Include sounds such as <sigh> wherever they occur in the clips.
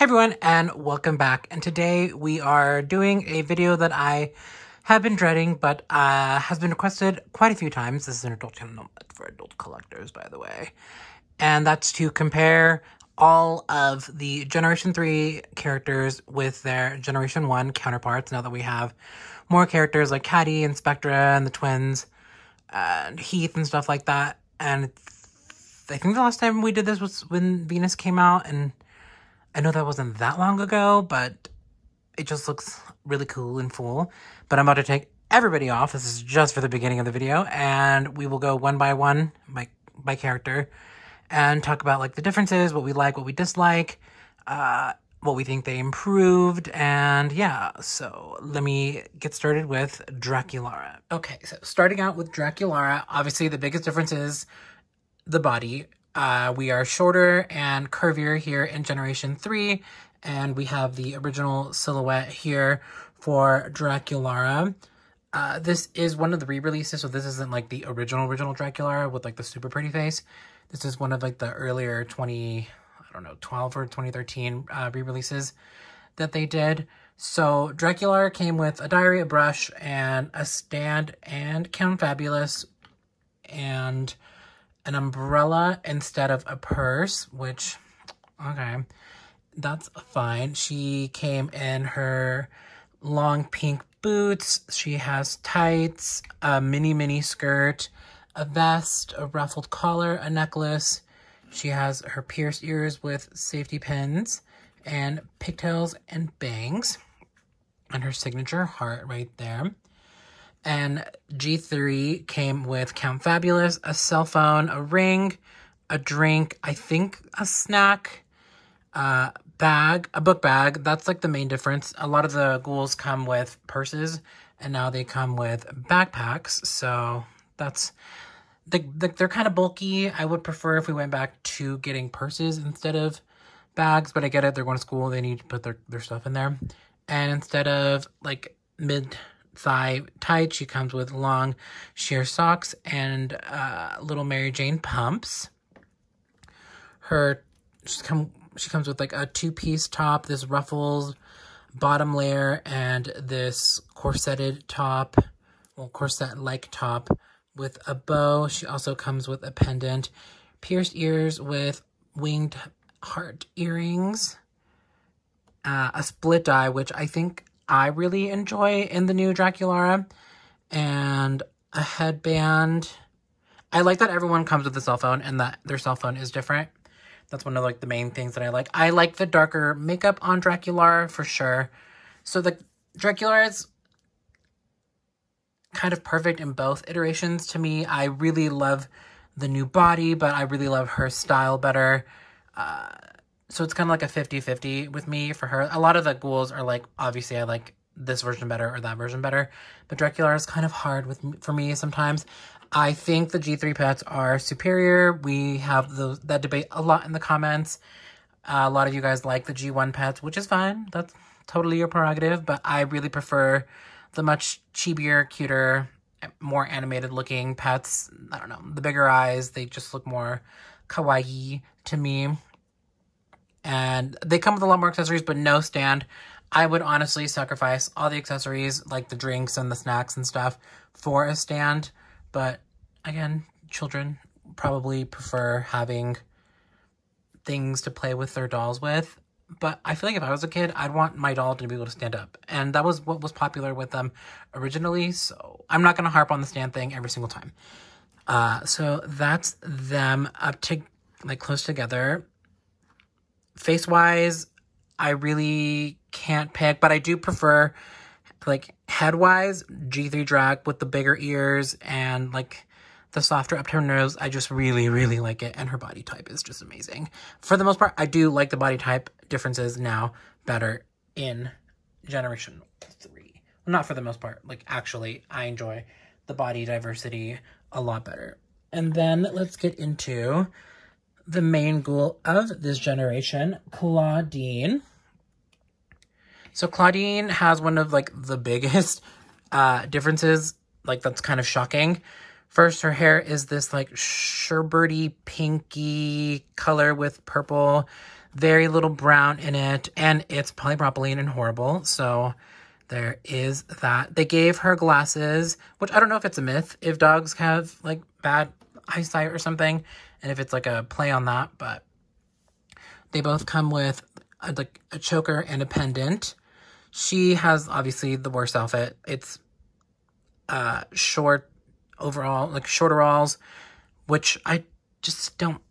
Hey everyone, and welcome back. And today we are doing a video that I have been dreading, but uh, has been requested quite a few times. This is an adult channel for adult collectors, by the way. And that's to compare all of the Generation 3 characters with their Generation 1 counterparts, now that we have more characters like Catty and Spectra and the twins, and Heath and stuff like that. And I think the last time we did this was when Venus came out, and I know that wasn't that long ago, but it just looks really cool and full. But I'm about to take everybody off. This is just for the beginning of the video, and we will go one by one by by character and talk about like the differences, what we like, what we dislike, uh, what we think they improved, and yeah. So let me get started with Draculaura. Okay, so starting out with Draculaura, obviously the biggest difference is the body. Uh, we are shorter and curvier here in Generation 3, and we have the original silhouette here for Draculaura. Uh, this is one of the re-releases, so this isn't like the original original Draculaura with like the super pretty face. This is one of like the earlier 20, I don't know, 12 or 2013 uh, re-releases that they did. So Draculaura came with a diary, a brush, and a stand and Count Fabulous, and an umbrella instead of a purse, which, okay, that's fine. She came in her long pink boots. She has tights, a mini mini skirt, a vest, a ruffled collar, a necklace. She has her pierced ears with safety pins and pigtails and bangs. And her signature heart right there. And G3 came with Count Fabulous, a cell phone, a ring, a drink, I think a snack, uh, bag, a book bag. That's like the main difference. A lot of the ghouls come with purses, and now they come with backpacks. So that's the they're kind of bulky. I would prefer if we went back to getting purses instead of bags, but I get it. They're going to school. They need to put their, their stuff in there. And instead of like mid thigh tight. She comes with long sheer socks and uh, little Mary Jane pumps. Her she come she comes with like a two piece top, this ruffles bottom layer, and this corseted top, well corset like top with a bow. She also comes with a pendant, pierced ears with winged heart earrings, uh, a split eye, which I think I really enjoy in the new Draculaura. And a headband. I like that everyone comes with a cell phone and that their cell phone is different. That's one of like the main things that I like. I like the darker makeup on Draculaura for sure. So the Draculaura is kind of perfect in both iterations to me. I really love the new body, but I really love her style better. Uh, so it's kind of like a 50-50 with me for her. A lot of the ghouls are like, obviously I like this version better or that version better. But Dracula is kind of hard with for me sometimes. I think the G3 pets are superior. We have those, that debate a lot in the comments. Uh, a lot of you guys like the G1 pets, which is fine. That's totally your prerogative. But I really prefer the much chibier, cuter, more animated looking pets. I don't know. The bigger eyes, they just look more kawaii to me and they come with a lot more accessories, but no stand. I would honestly sacrifice all the accessories, like the drinks and the snacks and stuff, for a stand. But again, children probably prefer having things to play with their dolls with. But I feel like if I was a kid, I'd want my doll to be able to stand up. And that was what was popular with them originally. So I'm not going to harp on the stand thing every single time. Uh, so that's them up to like close together face wise, I really can't pick, but I do prefer like head wise G3 drag with the bigger ears and like the softer upturned nose. I just really, really like it. And her body type is just amazing. For the most part, I do like the body type differences now better in Generation 3. Well, not for the most part. Like, actually, I enjoy the body diversity a lot better. And then let's get into the main ghoul of this generation, Claudine. So Claudine has one of like the biggest <laughs> uh, differences, like that's kind of shocking. First, her hair is this like sherberty pinky color with purple. very little brown in it, and it's polypropylene and horrible. So there is that. They gave her glasses, which I don't know if it's a myth, if dogs have like bad eyesight or something, and if it's like a play on that, but they both come with a, like a choker and a pendant. She has obviously the worst outfit. It's uh short overall, like shorteralls, which I just don't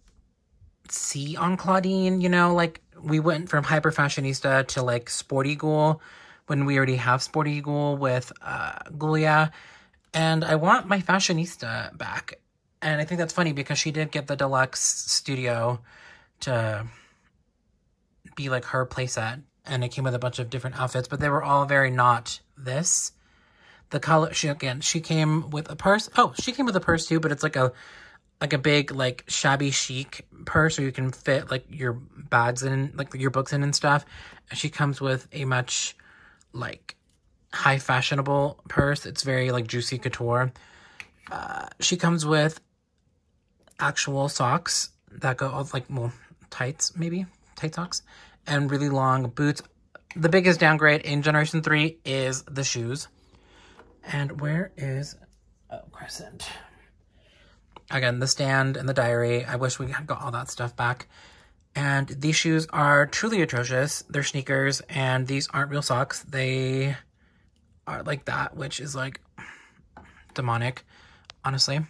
see on Claudine, you know, like we went from hyper fashionista to like sporty ghoul when we already have sporty ghoul with uh Ghoulia. And I want my fashionista back. And I think that's funny because she did get the deluxe studio to be like her playset. And it came with a bunch of different outfits, but they were all very not this. The color she again, she came with a purse. Oh, she came with a purse too, but it's like a like a big like shabby chic purse where you can fit like your bags in like your books in and stuff and she comes with a much like high fashionable purse it's very like juicy couture uh, she comes with actual socks that go oh, like well tights maybe tight socks and really long boots the biggest downgrade in generation 3 is the shoes and where is oh crescent again, the stand and the diary. I wish we got all that stuff back. And these shoes are truly atrocious. They're sneakers, and these aren't real socks. They are like that, which is like demonic, honestly.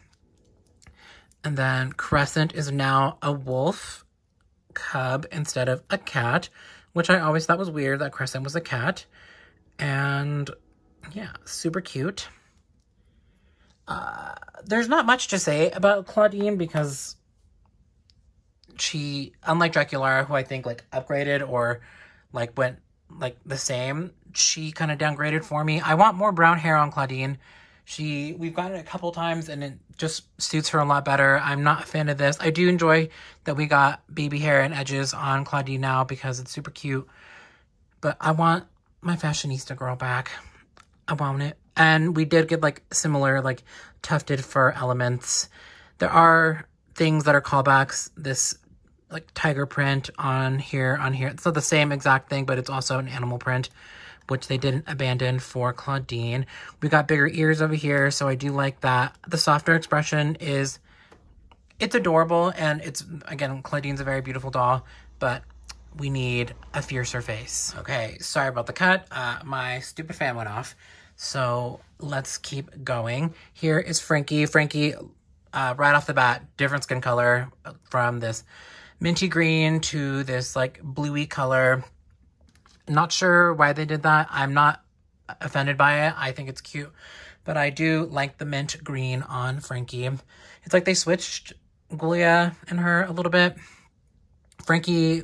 And then Crescent is now a wolf cub instead of a cat, which I always thought was weird that Crescent was a cat. And yeah, super cute. Uh, there's not much to say about Claudine because she, unlike Draculaura, who I think like upgraded or like went like the same, she kind of downgraded for me. I want more brown hair on Claudine. She, we've gotten it a couple times and it just suits her a lot better. I'm not a fan of this. I do enjoy that we got baby hair and edges on Claudine now because it's super cute. But I want my fashionista girl back. I want it. And we did get like similar like tufted fur elements. There are things that are callbacks. This like tiger print on here, on here. It's not the same exact thing, but it's also an animal print, which they didn't abandon for Claudine. We got bigger ears over here, so I do like that. The softer expression is, it's adorable, and it's, again, Claudine's a very beautiful doll, but we need a fiercer face. Okay, sorry about the cut. Uh, my stupid fan went off. So let's keep going. Here is Frankie. Frankie, uh, right off the bat, different skin color from this minty green to this like bluey color. Not sure why they did that. I'm not offended by it. I think it's cute. But I do like the mint green on Frankie. It's like they switched Ghoulia and her a little bit. Frankie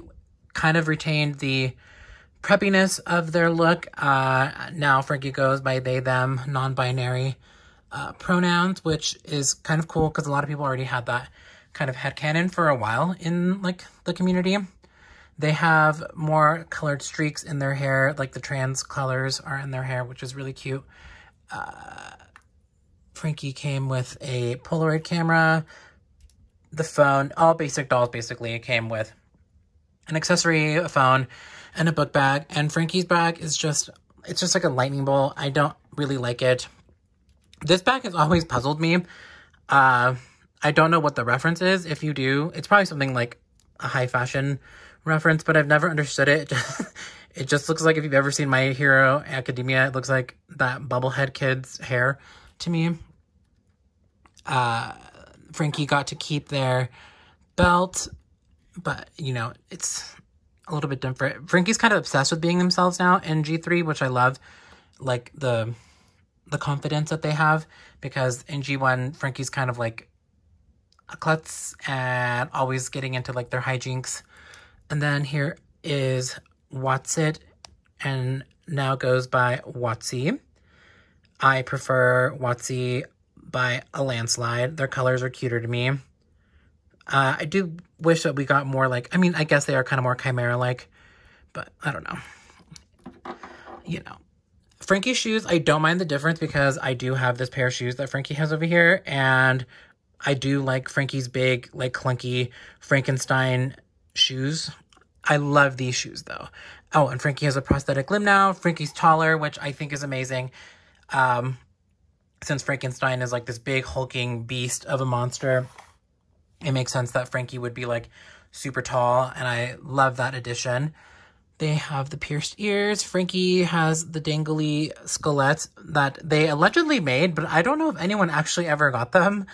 kind of retained the preppiness of their look. Uh, now Frankie goes by they, them, non-binary uh, pronouns, which is kind of cool because a lot of people already had that kind of headcanon for a while in like the community. They have more colored streaks in their hair, like the trans colors are in their hair, which is really cute. Uh, Frankie came with a Polaroid camera, the phone, all basic dolls basically came with an accessory, a phone, and a book bag. And Frankie's bag is just, it's just like a lightning bolt. I don't really like it. This bag has always puzzled me. Uh, I don't know what the reference is. If you do, it's probably something like a high fashion reference, but I've never understood it. <laughs> it just looks like if you've ever seen My Hero Academia, it looks like that bubblehead kid's hair to me. Uh, Frankie got to keep their belt, but you know, it's a little bit different. Frankie's kind of obsessed with being themselves now in G3, which I love. Like the the confidence that they have because in G1, Frankie's kind of like a klutz and always getting into like their hijinks. And then here is Watzit and now goes by Watzie. I prefer Watzie by a landslide. Their colors are cuter to me. Uh, I do wish that we got more like, I mean, I guess they are kind of more Chimera-like, but I don't know. You know. Frankie's shoes, I don't mind the difference because I do have this pair of shoes that Frankie has over here, and I do like Frankie's big, like, clunky Frankenstein shoes. I love these shoes though. Oh, and Frankie has a prosthetic limb now. Frankie's taller, which I think is amazing. Um, since Frankenstein is like this big hulking beast of a monster, it makes sense that Frankie would be like super tall, and I love that addition. They have the pierced ears. Frankie has the dangly skeletts that they allegedly made, but I don't know if anyone actually ever got them.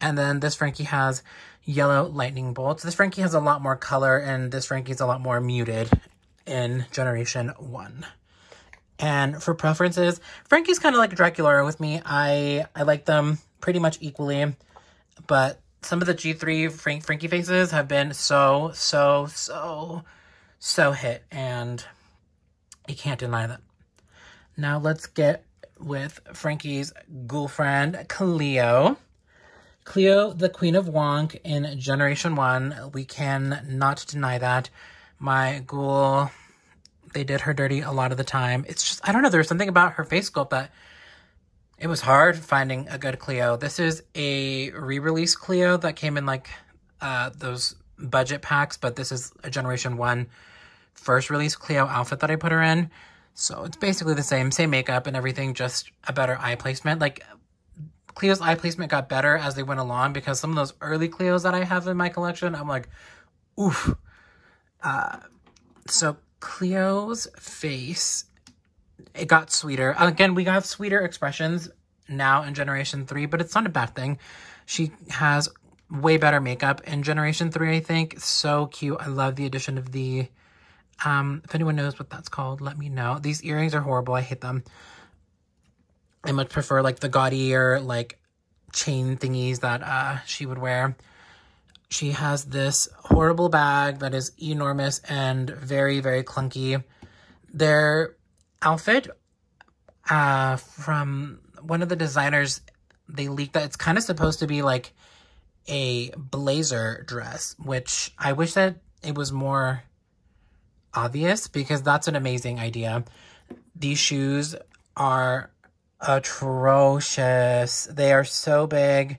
And then this Frankie has yellow lightning bolts. This Frankie has a lot more color, and this Frankie's a lot more muted in Generation 1. And for preferences, Frankie's kind of like Draculaura with me. I I like them pretty much equally, but some of the G3 Frank Frankie faces have been so, so, so, so hit, and you can't deny that. Now let's get with Frankie's girlfriend, friend, Cleo. Cleo, the Queen of Wonk in Generation 1, we can not deny that. My ghoul they did her dirty a lot of the time. It's just, I don't know, there's something about her face sculpt that it was hard finding a good Cleo. This is a re-release Cleo that came in like uh, those budget packs, but this is a Generation 1 first release Cleo outfit that I put her in. So it's basically the same, same makeup and everything, just a better eye placement. Like, Cleo's eye placement got better as they went along because some of those early Cleos that I have in my collection, I'm like, oof. Uh, so Cleo's face, it got sweeter. Again, we got sweeter expressions now in Generation 3, but it's not a bad thing. She has way better makeup in Generation 3, I think. So cute. I love the addition of the, um, if anyone knows what that's called, let me know. These earrings are horrible. I hate them. I much prefer like the gaudier, like chain thingies that uh, she would wear. She has this horrible bag that is enormous and very, very clunky. Their outfit uh, from one of the designers, they leaked that it's kind of supposed to be like a blazer dress, which I wish that it was more obvious because that's an amazing idea. These shoes are atrocious. They are so big.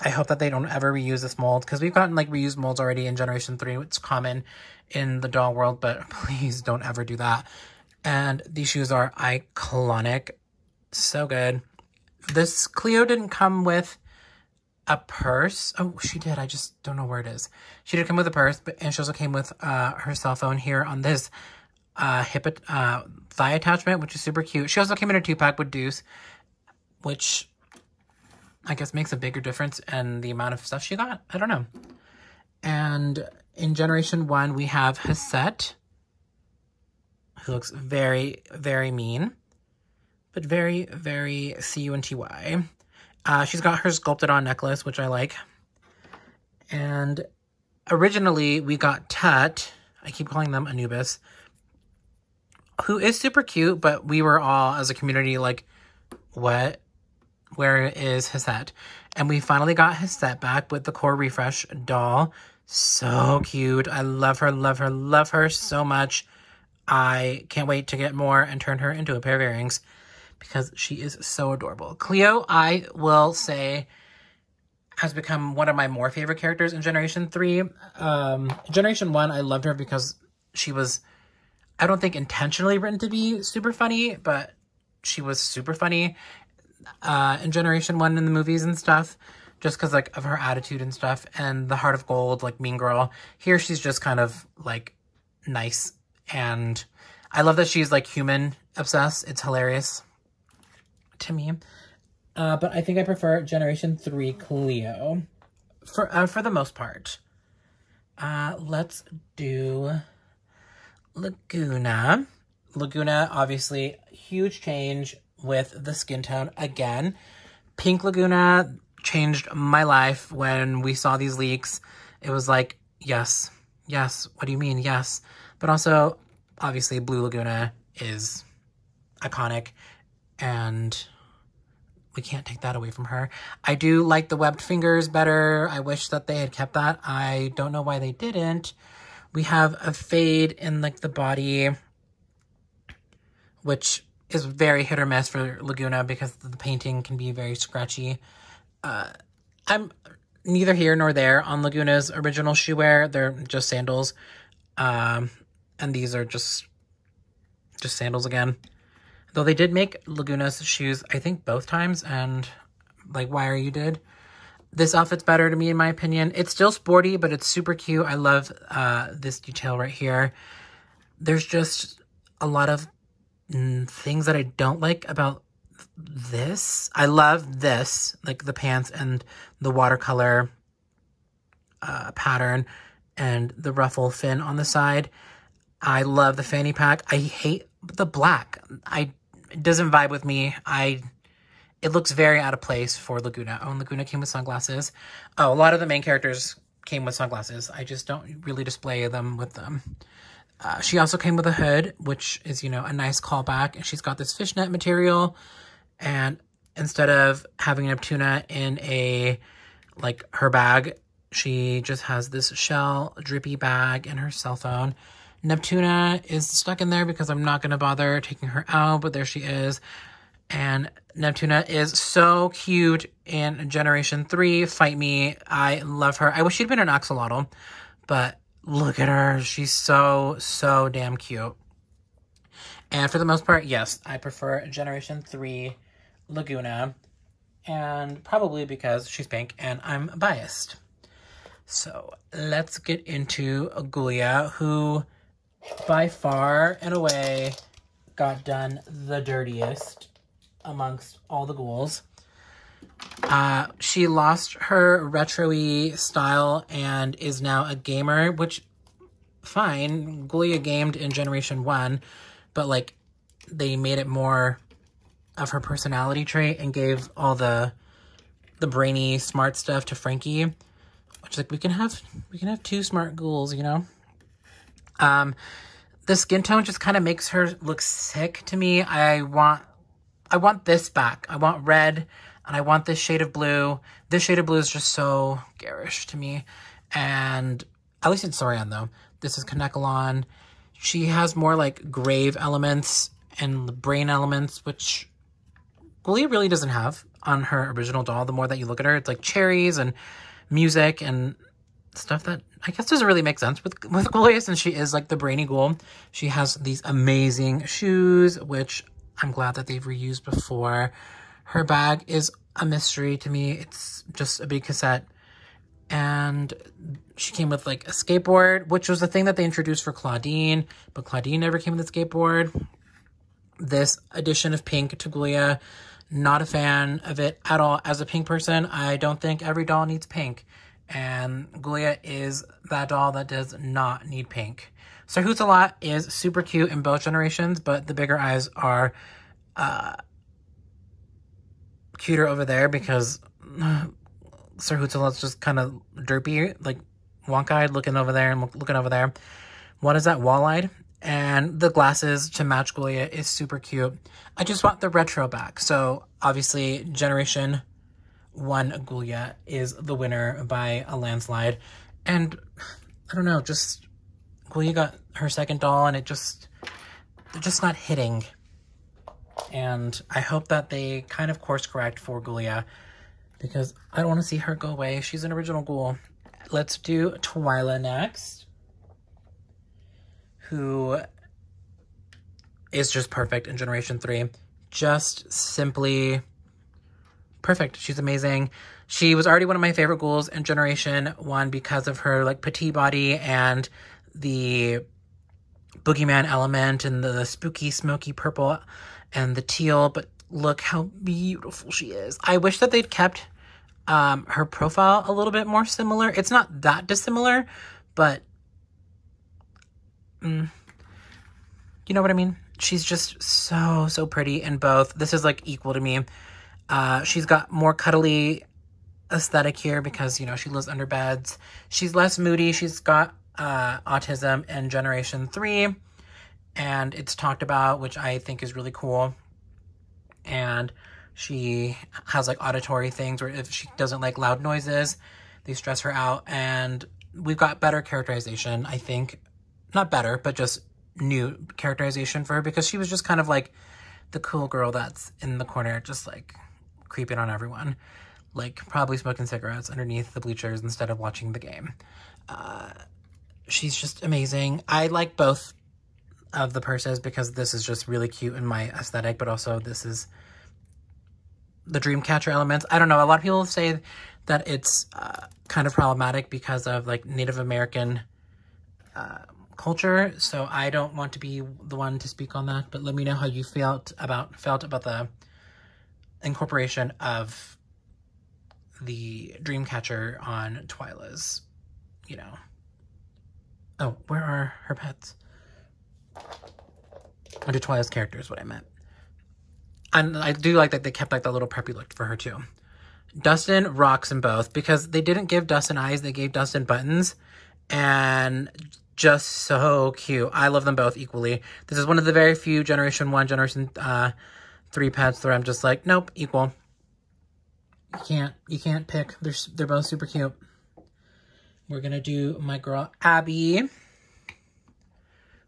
I hope that they don't ever reuse this mold because we've gotten like reused molds already in Generation 3. It's common in the doll world, but <laughs> please don't ever do that. And these shoes are iconic. So good. This Cleo didn't come with a purse. Oh, she did. I just don't know where it is. She did come with a purse, but and she also came with uh, her cell phone here on this uh, hip uh, thigh attachment, which is super cute. She also came in a two-pack with Deuce, which I guess makes a bigger difference in the amount of stuff she got. I don't know. And in Generation 1, we have Hissette, who looks very, very mean, but very, very C-U-N-T-Y. Uh, she's got her sculpted on necklace, which I like. And originally, we got Tut. I keep calling them Anubis, who is super cute, but we were all, as a community, like, what? where is Hissette? And we finally got Hissette back with the core refresh doll. So cute. I love her, love her, love her so much. I can't wait to get more and turn her into a pair of earrings because she is so adorable. Cleo, I will say, has become one of my more favorite characters in Generation 3. Um, Generation 1, I loved her because she was, I don't think intentionally written to be super funny, but she was super funny uh, in Generation 1 in the movies and stuff, just because, like, of her attitude and stuff, and the Heart of Gold, like, Mean Girl. Here, she's just kind of, like, nice, and I love that she's, like, human obsessed. It's hilarious to me. Uh, but I think I prefer Generation 3 Cleo for, uh, for the most part. Uh, let's do Laguna. Laguna, obviously, huge change with the skin tone again. Pink Laguna changed my life when we saw these leaks. It was like, yes, yes, what do you mean? Yes. But also, obviously, Blue Laguna is iconic and we can't take that away from her. I do like the webbed fingers better. I wish that they had kept that. I don't know why they didn't. We have a fade in like the body, which is very hit or miss for Laguna because the painting can be very scratchy. Uh, I'm neither here nor there on Laguna's original shoe wear. They're just sandals. Um, and these are just just sandals again. Though they did make Laguna's shoes, I think both times, and like Why Are You did. This outfit's better to me, in my opinion. It's still sporty, but it's super cute. I love uh, this detail right here. There's just a lot of mm, things that I don't like about this. I love this, like the pants and the watercolor uh, pattern and the ruffle fin on the side. I love the fanny pack. I hate the black. I it doesn't vibe with me. I it looks very out of place for Laguna. Oh, and Laguna came with sunglasses. Oh, a lot of the main characters came with sunglasses. I just don't really display them with them. Uh, she also came with a hood, which is, you know, a nice callback. And she's got this fishnet material. And instead of having Neptuna in a, like, her bag, she just has this shell drippy bag and her cell phone. Neptuna is stuck in there because I'm not going to bother taking her out, but there she is. And Neptuna is so cute in Generation 3. Fight Me. I love her. I wish she'd been an axolotl, but look at her. She's so, so damn cute. And for the most part, yes, I prefer Generation 3 Laguna. And probably because she's pink and I'm biased. So let's get into Ghoulia, who by far and away got done the dirtiest amongst all the ghouls. Uh, she lost her retro-y style and is now a gamer, which, fine. Ghoulia gamed in Generation 1, but, like, they made it more of her personality trait and gave all the the brainy, smart stuff to Frankie. Which, like, we can have, we can have two smart ghouls, you know? Um, the skin tone just kind of makes her look sick to me. I want I want this back. I want red and I want this shade of blue. This shade of blue is just so garish to me. And at least it's Saran though. This is Kanekalon. She has more like grave elements and brain elements, which Ghoulia really doesn't have on her original doll. The more that you look at her, it's like cherries and music and stuff that I guess doesn't really make sense with with Ghoulia since she is like the brainy ghoul. She has these amazing shoes, which I'm glad that they've reused before. Her bag is a mystery to me. It's just a big cassette. And she came with like a skateboard, which was the thing that they introduced for Claudine, but Claudine never came with a skateboard. This edition of Pink to Ghoulia, not a fan of it at all. As a pink person, I don't think every doll needs pink. And Ghoulia is that doll that does not need pink. Sir Hoots-a-Lot is super cute in both generations, but the bigger eyes are uh, cuter over there because <sighs> Sir Hoots-a-Lot's just kind of derpy, like wonk-eyed looking over there and looking over there. What is that, wall-eyed? And the glasses to match Ghoulia is super cute. I just want the retro back. So obviously Generation 1 Ghoulia is the winner by a landslide. And <sighs> I don't know, just Ghoulia got her second doll and it just, they're just not hitting. And I hope that they kind of course correct for Ghoulia because I don't want to see her go away. She's an original ghoul. Let's do Twyla next, who is just perfect in Generation 3. Just simply perfect. She's amazing. She was already one of my favorite ghouls in Generation 1 because of her like petite body and the boogeyman element and the spooky smoky purple and the teal, but look how beautiful she is. I wish that they'd kept um, her profile a little bit more similar. It's not that dissimilar, but mm, you know what I mean? She's just so, so pretty in both. This is like equal to me. Uh, she's got more cuddly aesthetic here because, you know, she lives under beds. She's less moody. She's got uh, autism in Generation 3, and it's talked about, which I think is really cool. And she has like auditory things where if she doesn't like loud noises, they stress her out. And we've got better characterization, I think. Not better, but just new characterization for her because she was just kind of like the cool girl that's in the corner, just like creeping on everyone. Like probably smoking cigarettes underneath the bleachers instead of watching the game. Uh, she's just amazing. I like both of the purses because this is just really cute in my aesthetic, but also this is the Dreamcatcher elements. I don't know. A lot of people say that it's uh, kind of problematic because of like Native American uh, culture. So I don't want to be the one to speak on that, but let me know how you felt about felt about the incorporation of the Dreamcatcher on Twyla's, you know. Oh, where are her pets? Under Twyla's character is what I meant. And I do like that they kept like the little preppy look for her too. Dustin rocks in both because they didn't give Dustin eyes, they gave Dustin buttons. And just so cute. I love them both equally. This is one of the very few Generation 1, Generation uh, 3 pets where I'm just like, nope, equal. You can't, you can't pick. They're, they're both super cute. We're going to do my girl Abby,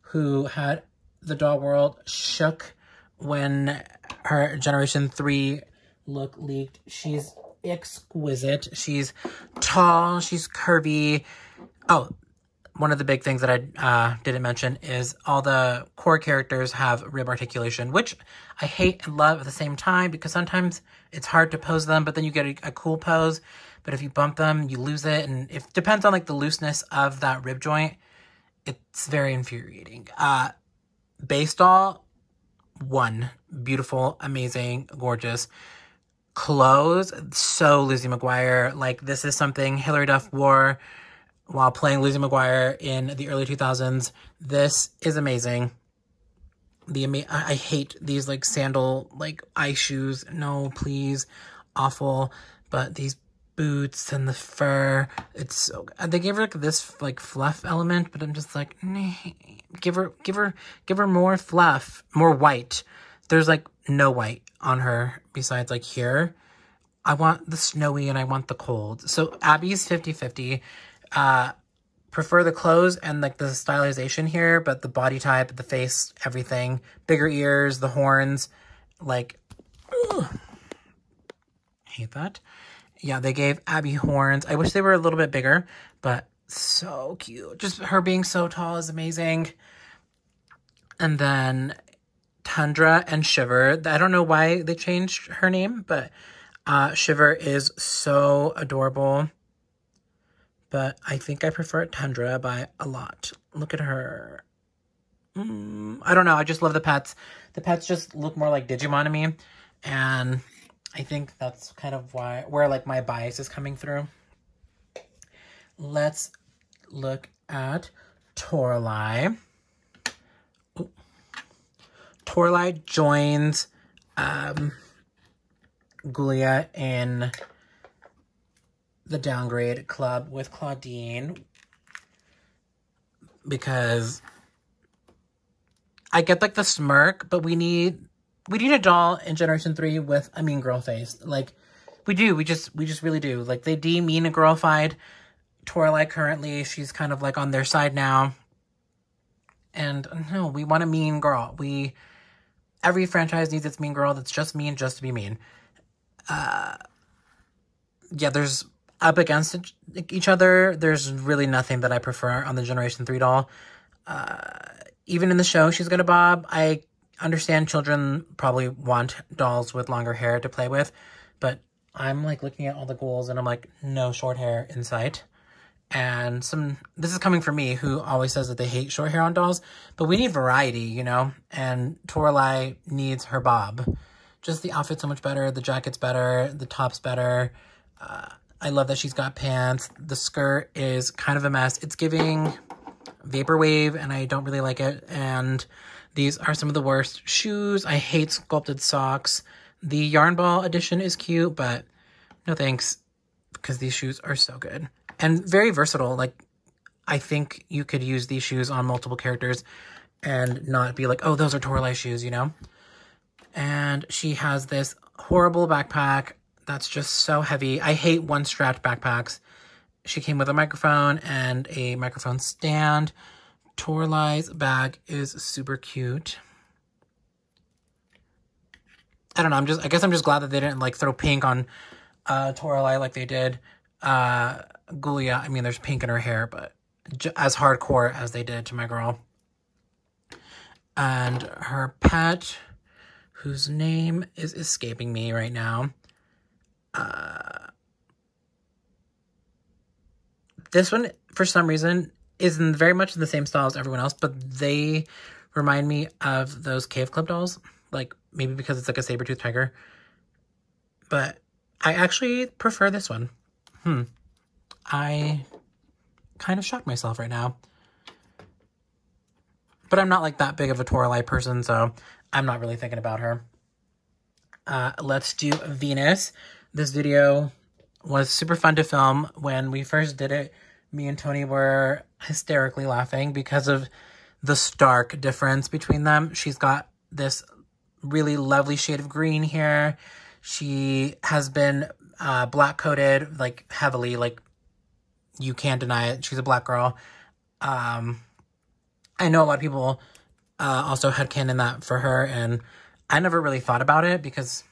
who had the doll world shook when her Generation 3 look leaked. She's exquisite. She's tall. She's curvy. Oh, one of the big things that I uh, didn't mention is all the core characters have rib articulation, which I hate and love at the same time because sometimes it's hard to pose them, but then you get a, a cool pose. But if you bump them, you lose it, and it depends on like the looseness of that rib joint. It's very infuriating. Uh, base doll, one beautiful, amazing, gorgeous. Clothes, so Lizzie McGuire. Like this is something Hilary Duff wore while playing Lizzie McGuire in the early 2000s. This is amazing. The ama- I hate these like sandal like ice shoes. No, please, awful. But these boots and the fur, it's so. They gave her like this like fluff element, but I'm just like, nah, give her, give her, give her more fluff, more white. There's like no white on her besides like here. I want the snowy and I want the cold. So Abby's 50-50 uh, prefer the clothes and like the stylization here, but the body type, the face, everything, bigger ears, the horns, like, ugh. hate that. Yeah, they gave Abby horns. I wish they were a little bit bigger, but so cute. Just her being so tall is amazing. And then Tundra and Shiver. I don't know why they changed her name, but uh, Shiver is so adorable but I think I prefer Tundra by a lot. Look at her. Mm, I don't know. I just love the pets. The pets just look more like Digimon to me. And I think that's kind of why, where like my bias is coming through. Let's look at Toralei. Ooh. Toralei joins um, Ghoulia in the downgrade club with Claudine because I get like the smirk, but we need we need a doll in Generation 3 with a mean girl face. Like we do, we just we just really do. Like they de mean a girlified Toralei currently, she's kind of like on their side now. And no, we want a mean girl. We every franchise needs its mean girl that's just mean just to be mean. Uh yeah, there's up against each other, there's really nothing that I prefer on the Generation 3 doll. Uh, even in the show, she's got a bob. I understand children probably want dolls with longer hair to play with, but I'm like looking at all the goals and I'm like, no short hair in sight. And some, this is coming from me who always says that they hate short hair on dolls, but we need variety, you know? And Toralei needs her bob. Just the outfit's so much better, the jacket's better, the top's better. Uh, I love that she's got pants. The skirt is kind of a mess. It's giving vaporwave and I don't really like it. And these are some of the worst shoes. I hate sculpted socks. The yarn ball edition is cute, but no thanks because these shoes are so good and very versatile. Like I think you could use these shoes on multiple characters and not be like, oh, those are Toralei shoes, you know? And she has this horrible backpack that's just so heavy. I hate one-strapped backpacks. She came with a microphone and a microphone stand. Toralei's bag is super cute. I don't know. I'm just. I guess I'm just glad that they didn't like throw pink on uh, Toralei like they did uh, Ghoulia. I mean, there's pink in her hair, but as hardcore as they did to my girl. And her pet, whose name is escaping me right now. Uh, this one, for some reason, is in very much in the same style as everyone else, but they remind me of those Cave Club dolls. Like, maybe because it's like a saber-tooth tiger. But I actually prefer this one. Hmm. I kind of shocked myself right now. But I'm not like that big of a Toralei person, so I'm not really thinking about her. Uh, let's do Venus. This video was super fun to film. When we first did it, me and Tony were hysterically laughing because of the stark difference between them. She's got this really lovely shade of green here. She has been uh, black coated, like heavily, like you can't deny it. She's a black girl. Um, I know a lot of people uh, also had canon that for her, and I never really thought about it because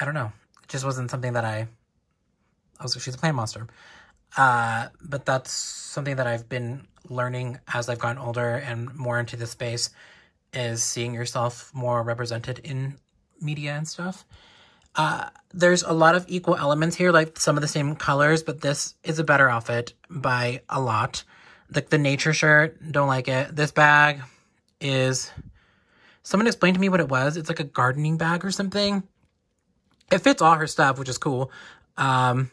I don't know. It just wasn't something that I. Was she's a plant monster, uh, but that's something that I've been learning as I've gotten older and more into the space is seeing yourself more represented in media and stuff. Uh, there's a lot of equal elements here, like some of the same colors, but this is a better outfit by a lot. Like the nature shirt, don't like it. This bag is, someone explained to me what it was. It's like a gardening bag or something. It fits all her stuff, which is cool. Um,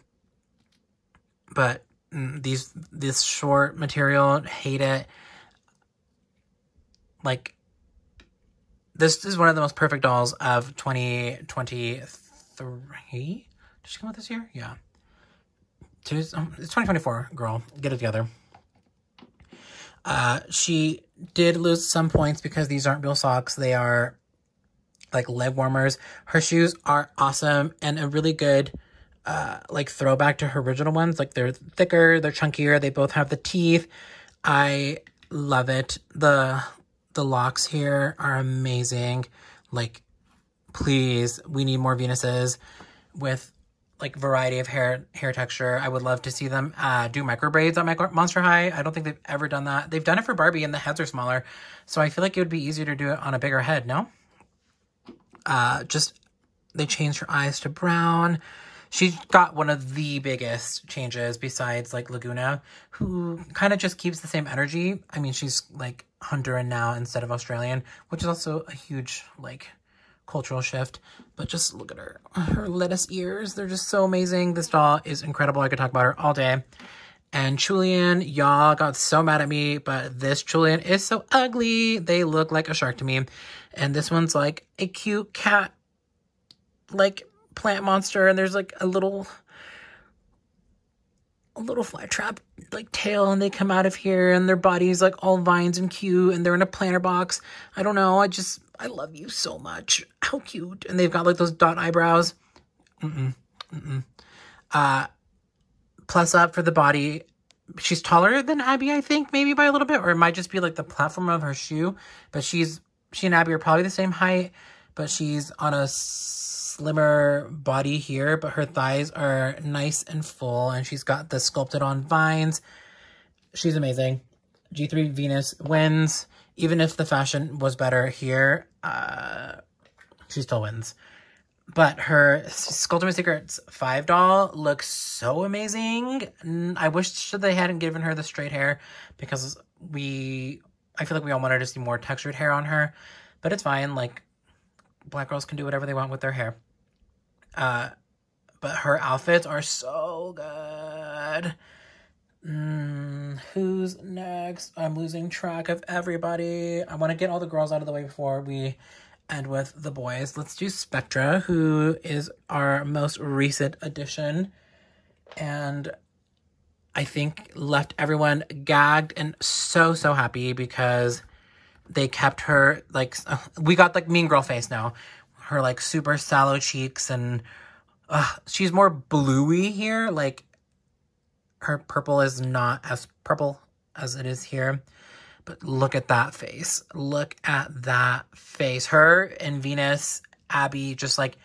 but these, this short material, hate it. Like, this is one of the most perfect dolls of 2023. Did she come out this year? Yeah. Tuesday, um, it's 2024, girl. Get it together. Uh, she did lose some points because these aren't real socks. They are like leg warmers. Her shoes are awesome and a really good uh, like throwback to her original ones. Like they're thicker, they're chunkier, they both have the teeth. I love it. The the locks here are amazing. Like please, we need more Venuses with like variety of hair hair texture. I would love to see them uh, do micro braids on my Monster High. I don't think they've ever done that. They've done it for Barbie and the heads are smaller. So I feel like it would be easier to do it on a bigger head, no? Uh, just, they changed her eyes to brown. She got one of the biggest changes besides like Laguna, who kind of just keeps the same energy. I mean, she's like Honduran now instead of Australian, which is also a huge like cultural shift. But just look at her. Her lettuce ears, they're just so amazing. This doll is incredible. I could talk about her all day. And Chewlian, y'all got so mad at me, but this Chewlian is so ugly. They look like a shark to me. And this one's like a cute cat, like plant monster. And there's like a little, a little fly trap like tail and they come out of here and their body's like all vines and cute and they're in a planter box. I don't know. I just, I love you so much. How cute. And they've got like those dot eyebrows. Mm-mm. Mm-mm. Uh, plus up for the body. She's taller than Abby, I think, maybe by a little bit, or it might just be like the platform of her shoe. But she's, she and Abby are probably the same height, but she's on a slimmer body here, but her thighs are nice and full, and she's got the sculpted on vines. She's amazing. G3 Venus wins. Even if the fashion was better here, uh, she still wins. But her Skulltimate Secrets 5 doll looks so amazing. I wish they hadn't given her the straight hair because we, I feel like we all wanted to see more textured hair on her. But it's fine. Like, black girls can do whatever they want with their hair. Uh, but her outfits are so good. Mm, who's next? I'm losing track of everybody. I want to get all the girls out of the way before we end with the boys. Let's do Spectra, who is our most recent addition. And I think left everyone gagged and so, so happy because they kept her, like, <laughs> we got, like, mean girl face now. Her, like, super sallow cheeks and uh, she's more bluey here. Like, her purple is not as purple as it is here. But look at that face. Look at that face. Her and Venus, Abby, just like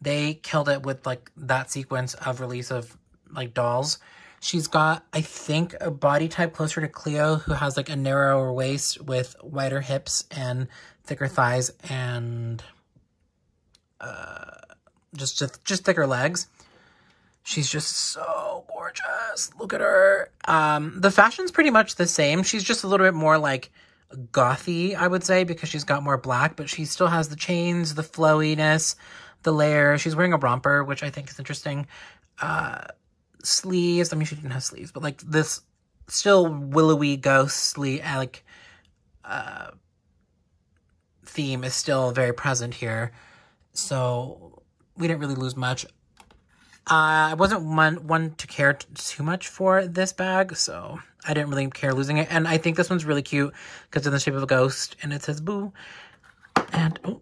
they killed it with like that sequence of release of like dolls. She's got, I think, a body type closer to Cleo, who has like a narrower waist with wider hips and thicker thighs and uh, just, just just thicker legs. She's just so gorgeous. Look at her. Um, the fashion's pretty much the same. She's just a little bit more like gothy, I would say, because she's got more black, but she still has the chains, the flowiness, the layer. She's wearing a romper, which I think is interesting. Uh, sleeves. I mean, she didn't have sleeves, but like this still willowy, ghostly, uh, like, uh, theme is still very present here. So we didn't really lose much. Uh, I wasn't one, one to care too much for this bag, so I didn't really care losing it. And I think this one's really cute because it's in the shape of a ghost and it says boo. And, oh,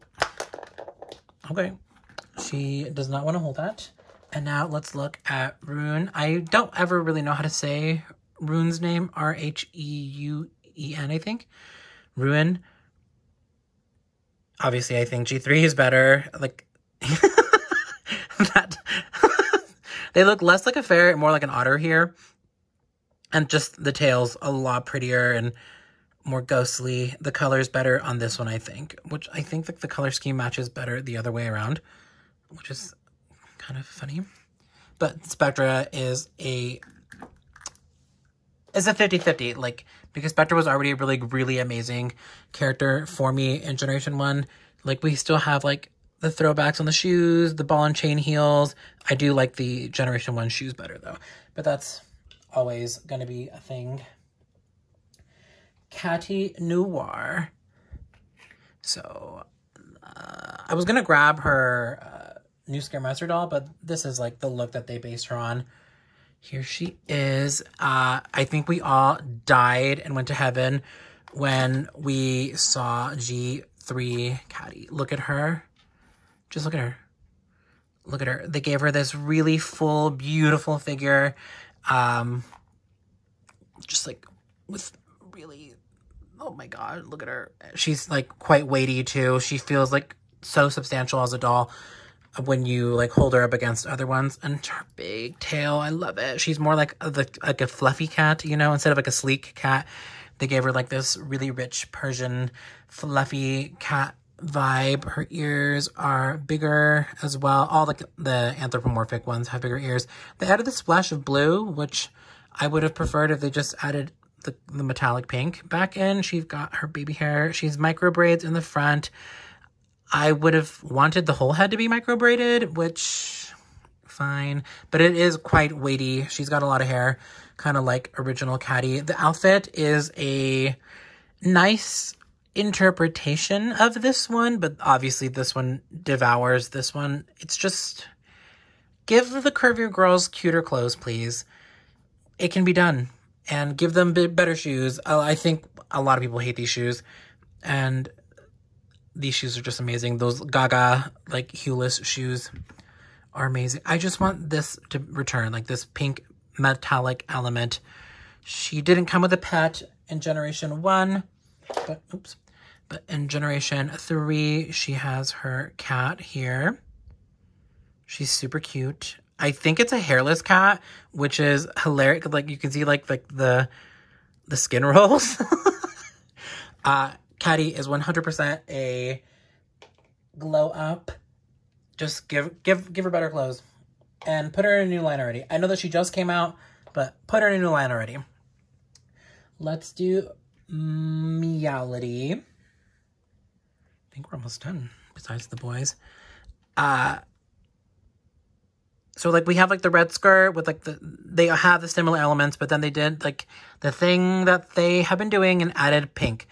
okay. She does not want to hold that. And now let's look at Rhuen. I don't ever really know how to say Rhuen's name. R-H-E-U-E-N, I think. Ruin. Obviously, I think G3 is better. Like, <laughs> that... <laughs> they look less like a ferret, more like an otter here. And just the tail's a lot prettier and more ghostly. The color's better on this one, I think. Which I think the color scheme matches better the other way around. Which is kind of funny. But Spectra is a is a 50-50. Like, because Spectra was already a really, really amazing character for me in Generation 1. Like, we still have, like, the throwbacks on the shoes, the ball and chain heels. I do like the Generation 1 shoes better, though. But that's always going to be a thing. Catty Noir. So, uh, I was going to grab her... Uh, new Scaremaster doll, but this is like the look that they based her on. Here she is. Uh, I think we all died and went to heaven when we saw G3 Catty. Look at her. Just look at her. Look at her. They gave her this really full, beautiful figure. Um, just like with really, oh my God, look at her. She's like quite weighty too. She feels like so substantial as a doll when you like hold her up against other ones and her big tail. I love it. She's more like uh, the like a fluffy cat you know instead of like a sleek cat. They gave her like this really rich persian fluffy cat vibe. Her ears are bigger as well. All the the anthropomorphic ones have bigger ears. They added the splash of blue which i would have preferred if they just added the, the metallic pink back in. She's got her baby hair. She's micro braids in the front I would have wanted the whole head to be micro braided, which fine, but it is quite weighty. She's got a lot of hair, kind of like original Catty. The outfit is a nice interpretation of this one, but obviously this one devours this one. It's just give the curvier girls cuter clothes, please. It can be done. And give them better shoes. I think a lot of people hate these shoes. And these shoes are just amazing. Those Gaga, like, hueless shoes are amazing. I just want this to return, like this pink metallic element. She didn't come with a pet in Generation 1, but, oops. But in Generation 3, she has her cat here. She's super cute. I think it's a hairless cat, which is hilarious. Like, you can see, like, like the, the skin rolls. <laughs> uh, Catty is 100% a glow up. Just give give give her better clothes. And put her in a new line already. I know that she just came out, but put her in a new line already. Let's do Meowlody. I think we're almost done, besides the boys. Uh so like we have like the red skirt with like the they have the similar elements, but then they did like the thing that they have been doing and added pink.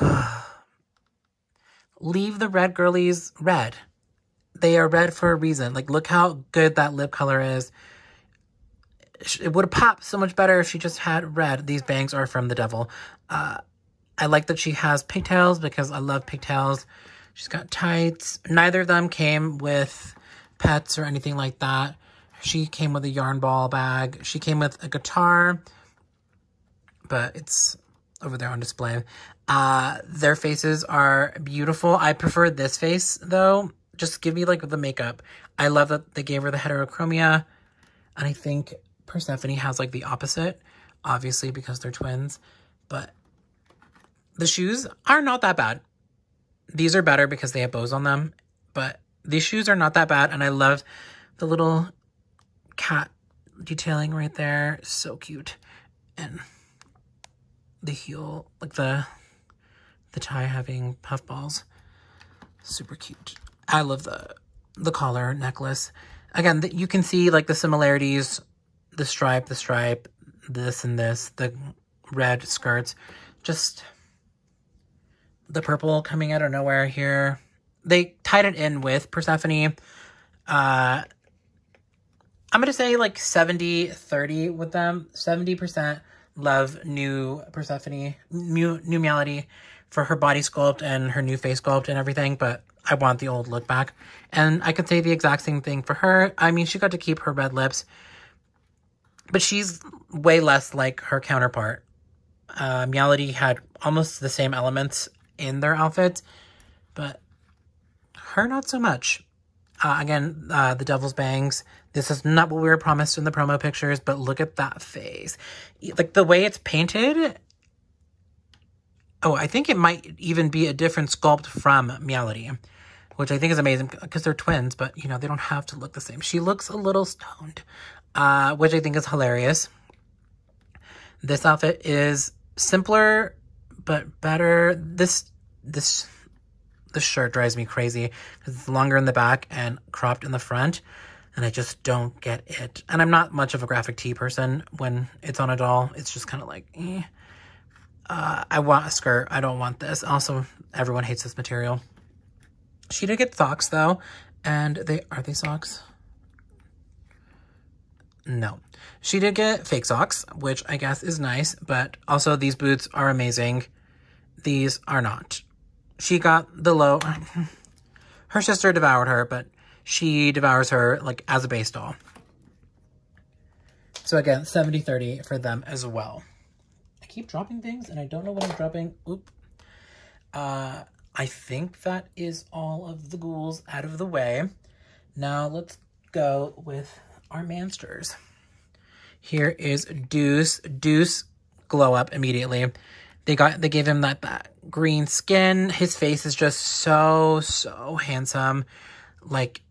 <sighs> Leave the red girlies red. They are red for a reason. Like, look how good that lip color is. It would have popped so much better if she just had red. These bangs are from the devil. Uh, I like that she has pigtails because I love pigtails. She's got tights. Neither of them came with pets or anything like that. She came with a yarn ball bag. She came with a guitar, but it's over there on display. Uh, their faces are beautiful. I prefer this face though. Just give me like the makeup. I love that they gave her the heterochromia. And I think Purrsephone has like the opposite, obviously because they're twins. But the shoes are not that bad. These are better because they have bows on them, but these shoes are not that bad. And I love the little cat detailing right there. So cute. And the heel, like the the tie having puffballs. Super cute. I love the the collar necklace. Again, the, you can see like the similarities, the stripe, the stripe, this and this, the red skirts. Just the purple coming out of nowhere here. They tied it in with Purrsephone. Uh, I'm going to say like 70 30 with them. 70% love new Purrsephone, new, new Melody for her body sculpt and her new face sculpt and everything, but I want the old look back. And I could say the exact same thing for her. I mean, she got to keep her red lips, but she's way less like her counterpart. Uh, Melody had almost the same elements in their outfits, but her not so much. Uh, again, uh, the devil's bangs. This is not what we were promised in the promo pictures, but look at that face. Like the way it's painted. Oh, I think it might even be a different sculpt from Melody, which I think is amazing because they're twins, but you know, they don't have to look the same. She looks a little stoned, uh, which I think is hilarious. This outfit is simpler, but better. This, this this shirt drives me crazy because it's longer in the back and cropped in the front and I just don't get it. And I'm not much of a graphic tee person when it's on a doll. It's just kind of like, eh. Uh, I want a skirt. I don't want this. Also, everyone hates this material. She did get socks though, and they, are they socks? No. She did get fake socks, which I guess is nice, but also these boots are amazing. These are not she got the low. <laughs> Her sister devoured her, but she devours her like as a base doll. So again, 70-30 for them as well. Keep dropping things and I don't know what I'm dropping. Oop. Uh, I think that is all of the ghouls out of the way. Now let's go with our monsters. Here is Deuce. Deuce glow up immediately. They got they gave him that that green skin. His face is just so so handsome. Like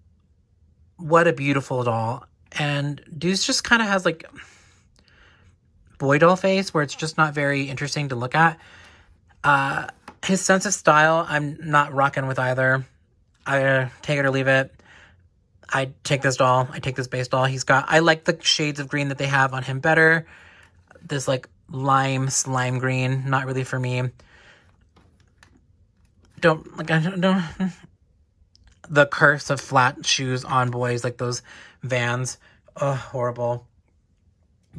what a beautiful doll. And Deuce just kind of has like boy doll face where it's just not very interesting to look at. Uh his sense of style, I'm not rocking with either. I take it or leave it. I take this doll. I take this base doll. He's got, I like the shades of green that they have on him better. This like lime slime green. Not really for me. Don't like I don't, don't the curse of flat shoes on boys like those vans. Oh, horrible.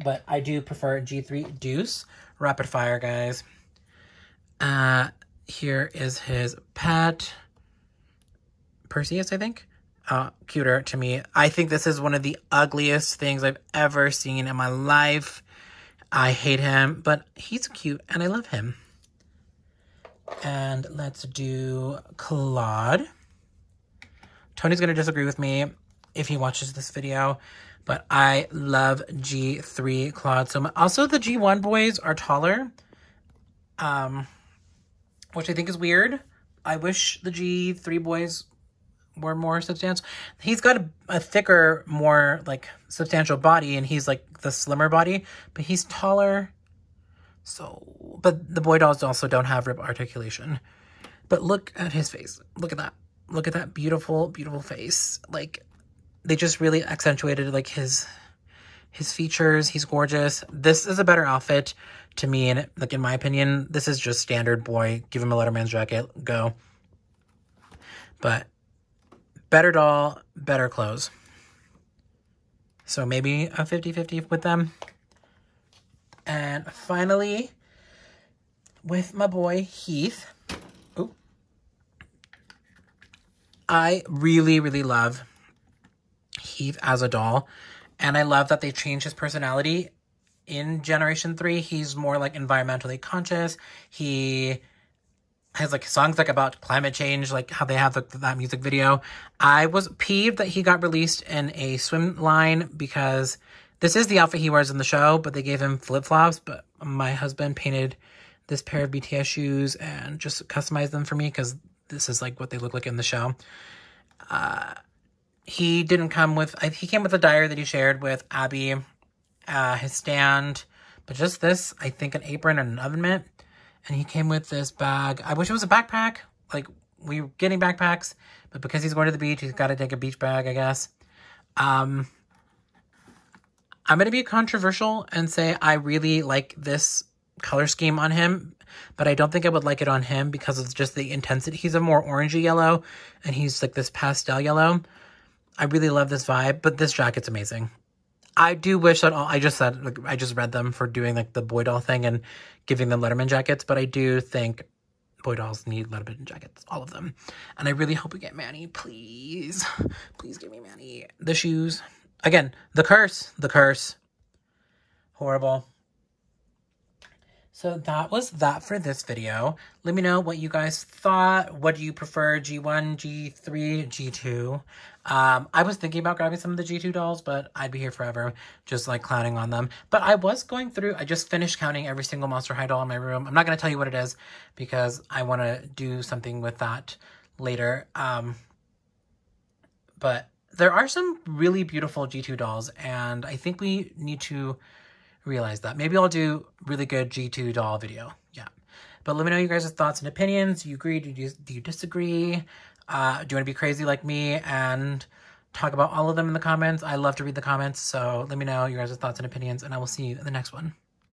But I do prefer G3 Deuce. Rapid fire, guys. Uh, here is his pet. Perseus, I think. Uh, cuter to me. I think this is one of the ugliest things I've ever seen in my life. I hate him, but he's cute and I love him. And let's do Clawd. Tony's going to disagree with me if he watches this video, but I love G3 Clawd so much. Also, the G1 boys are taller, um, which I think is weird. I wish the G3 boys were more substantial. He's got a, a, thicker, more like substantial body, and he's like the slimmer body, but he's taller. So, but the boy dolls also don't have rib articulation. But look at his face. Look at that. Look at that beautiful, beautiful face. Like they just really accentuated like his his features. He's gorgeous. This is a better outfit to me, and like in my opinion, this is just standard boy. Give him a Letterman's jacket, go. But better doll, better clothes. So maybe a 50-50 with them. And finally, with my boy Heath. Ooh, I really, really love Heath as a doll. And I love that they changed his personality. In Generation 3, he's more like environmentally conscious. He has like songs like about climate change, like how they have the, that music video. I was peeved that he got released in a swim line because This is the outfit he wears in the show, but they gave him flip flops. But my husband painted this pair of BTS shoes and just customized them for me because this is like what they look like in the show. Uh, he didn't come with, he came with a diary that he shared with Abbey, uh, his stand, but just this, I think an apron and an oven mitt. And he came with this bag. I wish it was a backpack. Like, we were getting backpacks, but because he's going to the beach, he's got to take a beach bag, I guess. Um, I'm going to be controversial and say I really like this color scheme on him, but I don't think I would like it on him because of just the intensity. He's a more orangey yellow, and he's like this pastel yellow. I really love this vibe, but this jacket's amazing. I do wish that all, I just said, like, I just read them for doing like the boy doll thing and giving them Letterman jackets, but I do think boy dolls need Letterman jackets, all of them. And I really hope we get Manny, please. Please give me Manny. The shoes. Again, the curse, the curse. Horrible. So that was that for this video. Let me know what you guys thought. What do you prefer, G1, G3, G2? Um, I was thinking about grabbing some of the G2 dolls, but I'd be here forever just like clowning on them. But I was going through, I just finished counting every single Monster High doll in my room. I'm not going to tell you what it is because I want to do something with that later. Um, but there are some really beautiful G2 dolls, and I think we need to realize that. Maybe I'll do really good G2 doll video. Yeah. But let me know your guys' thoughts and opinions. Do you agree? Do you, do you disagree? Uh, do you want to be crazy like me and talk about all of them in the comments? I love to read the comments. So let me know your guys' thoughts and opinions, and I will see you in the next one.